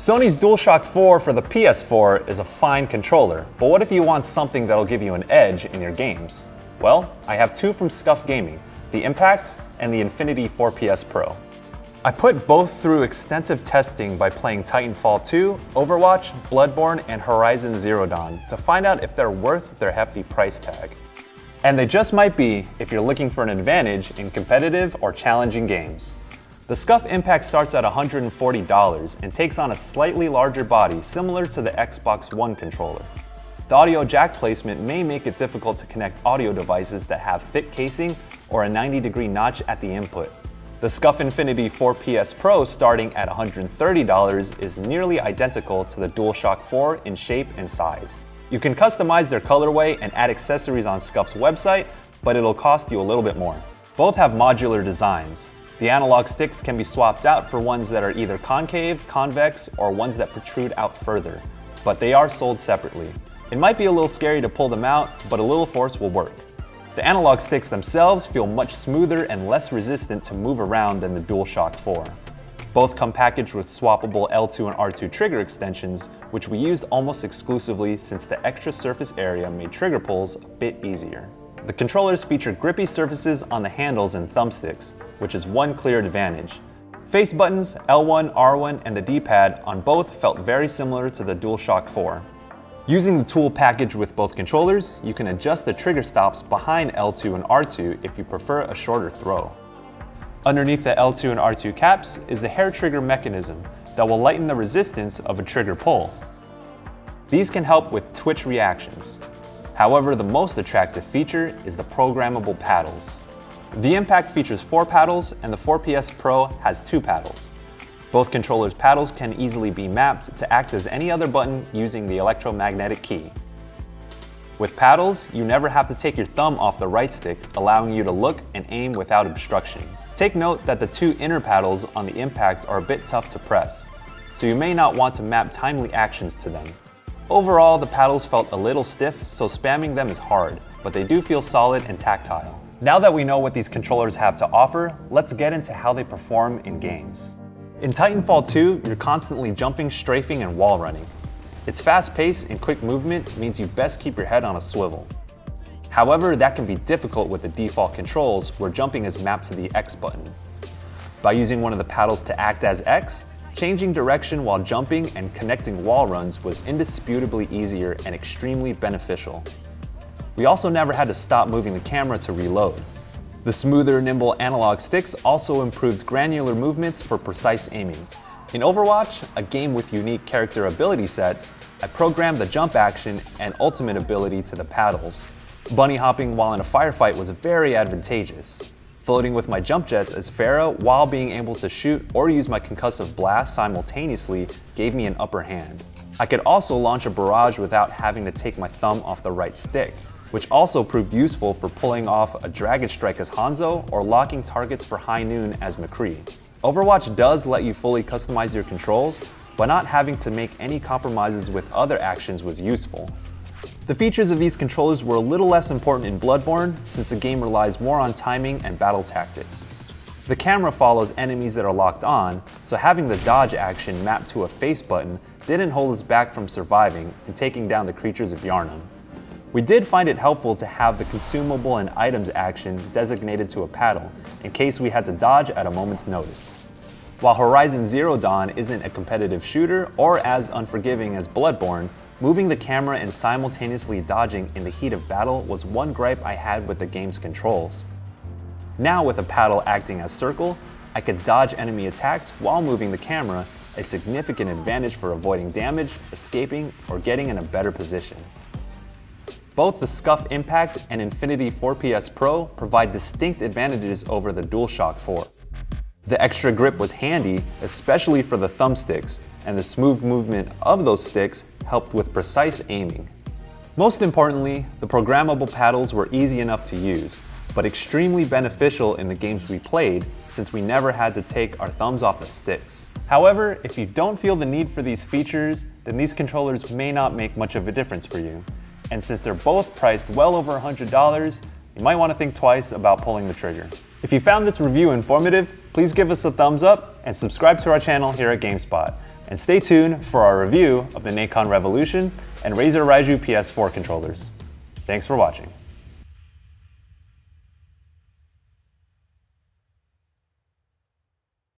Sony's DualShock 4 for the PS4 is a fine controller, but what if you want something that'll give you an edge in your games? Well, I have two from Scuf Gaming, the Impact and the Infinity 4PS Pro. I put both through extensive testing by playing Titanfall 2, Overwatch, Bloodborne, and Horizon Zero Dawn to find out if they're worth their hefty price tag. And they just might be if you're looking for an advantage in competitive or challenging games. The Scuf Impact starts at $140 and takes on a slightly larger body similar to the Xbox One controller. The audio jack placement may make it difficult to connect audio devices that have thick casing or a 90 degree notch at the input. The Scuf Infinity 4PS Pro starting at $130 is nearly identical to the DualShock 4 in shape and size. You can customize their colorway and add accessories on Scuf's website, but it'll cost you a little bit more. Both have modular designs, the analog sticks can be swapped out for ones that are either concave, convex, or ones that protrude out further, but they are sold separately. It might be a little scary to pull them out, but a little force will work. The analog sticks themselves feel much smoother and less resistant to move around than the DualShock 4. Both come packaged with swappable L2 and R2 trigger extensions, which we used almost exclusively since the extra surface area made trigger pulls a bit easier. The controllers feature grippy surfaces on the handles and thumbsticks, which is one clear advantage. Face buttons, L1, R1, and the D-pad on both felt very similar to the DualShock 4. Using the tool package with both controllers, you can adjust the trigger stops behind L2 and R2 if you prefer a shorter throw. Underneath the L2 and R2 caps is a hair trigger mechanism that will lighten the resistance of a trigger pull. These can help with twitch reactions. However, the most attractive feature is the programmable paddles. The Impact features four paddles and the 4PS Pro has two paddles. Both controllers' paddles can easily be mapped to act as any other button using the electromagnetic key. With paddles, you never have to take your thumb off the right stick, allowing you to look and aim without obstruction. Take note that the two inner paddles on the Impact are a bit tough to press, so you may not want to map timely actions to them. Overall, the paddles felt a little stiff, so spamming them is hard, but they do feel solid and tactile. Now that we know what these controllers have to offer, let's get into how they perform in games. In Titanfall 2, you're constantly jumping, strafing, and wall running. Its fast pace and quick movement means you best keep your head on a swivel. However, that can be difficult with the default controls where jumping is mapped to the X button. By using one of the paddles to act as X, Changing direction while jumping and connecting wall runs was indisputably easier and extremely beneficial. We also never had to stop moving the camera to reload. The smoother, nimble analog sticks also improved granular movements for precise aiming. In Overwatch, a game with unique character ability sets, I programmed the jump action and ultimate ability to the paddles. Bunny hopping while in a firefight was very advantageous floating with my jump jets as Pharah while being able to shoot or use my concussive blast simultaneously gave me an upper hand. I could also launch a barrage without having to take my thumb off the right stick, which also proved useful for pulling off a Dragon Strike as Hanzo or locking targets for High Noon as McCree. Overwatch does let you fully customize your controls, but not having to make any compromises with other actions was useful. The features of these controllers were a little less important in Bloodborne since the game relies more on timing and battle tactics. The camera follows enemies that are locked on, so having the dodge action mapped to a face button didn't hold us back from surviving and taking down the creatures of Yharnam. We did find it helpful to have the consumable and items action designated to a paddle in case we had to dodge at a moment's notice. While Horizon Zero Dawn isn't a competitive shooter or as unforgiving as Bloodborne, Moving the camera and simultaneously dodging in the heat of battle was one gripe I had with the game's controls. Now with a paddle acting as circle, I could dodge enemy attacks while moving the camera, a significant advantage for avoiding damage, escaping, or getting in a better position. Both the Scuf Impact and Infinity 4PS Pro provide distinct advantages over the DualShock 4. The extra grip was handy, especially for the thumbsticks, and the smooth movement of those sticks helped with precise aiming. Most importantly, the programmable paddles were easy enough to use, but extremely beneficial in the games we played since we never had to take our thumbs off the sticks. However, if you don't feel the need for these features, then these controllers may not make much of a difference for you. And since they're both priced well over $100, you might want to think twice about pulling the trigger. If you found this review informative, please give us a thumbs up and subscribe to our channel here at GameSpot. And stay tuned for our review of the Nacon Revolution and Razer Raiju PS4 controllers. Thanks for watching.